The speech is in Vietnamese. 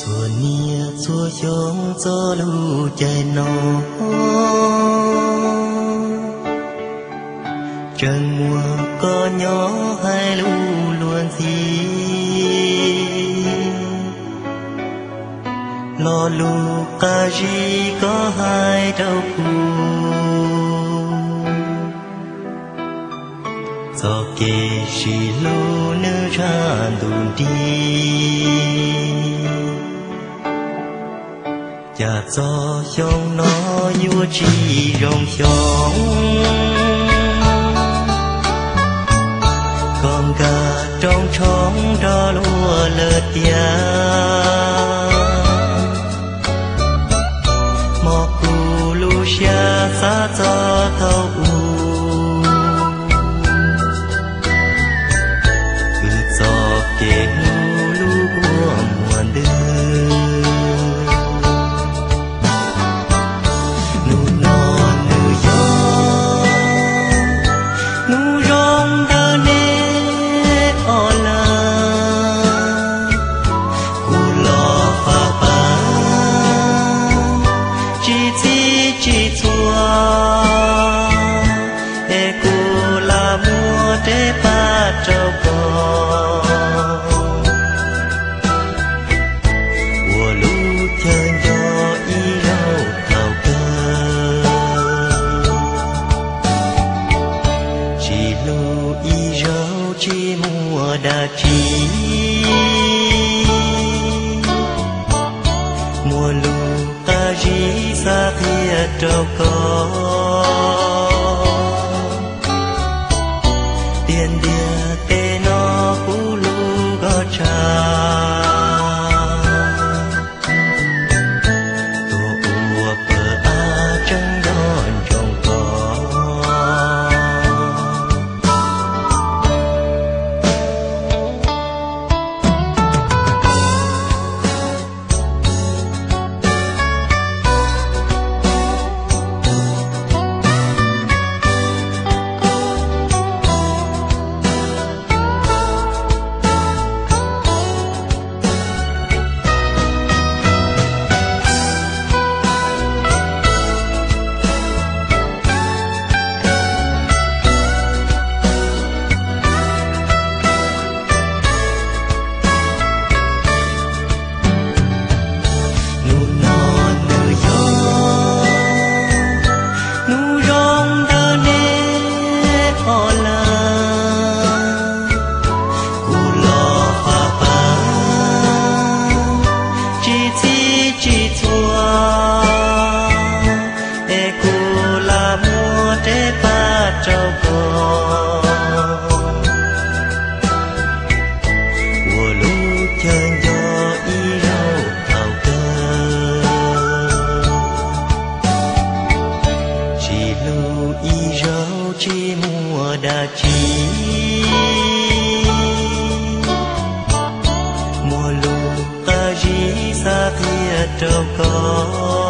chùa nia chùa giống gió lưu chạy nó trần mùa có nhỏ hai lu luôn gì lo lu ca gì có hai đâu cùng cho kê chỉ lu nữ ra đồn đi. Cha cho trong nó vua chi rong chóng Mùa lùng ta dí xa khi ở trâu con đã chi, mùa lù ta chỉ xa thia trâu con